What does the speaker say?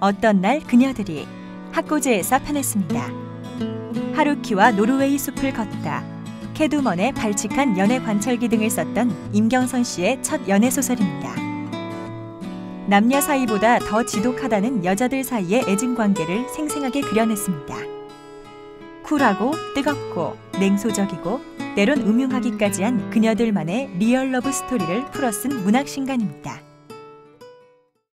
어떤 날 그녀들이 학고재에서 펴냈습니다. 하루키와 노르웨이 숲을 걷다. 캣우먼의 발칙한 연애 관찰기 등을 썼던 임경선 씨의 첫 연애 소설입니다. 남녀 사이보다 더 지독하다는 여자들 사이의 애증 관계를 생생하게 그려냈습니다. 쿨하고 뜨겁고 냉소적이고 때론 음흉하기까지 한 그녀들만의 real love story를 풀어쓴 문학 신간입니다.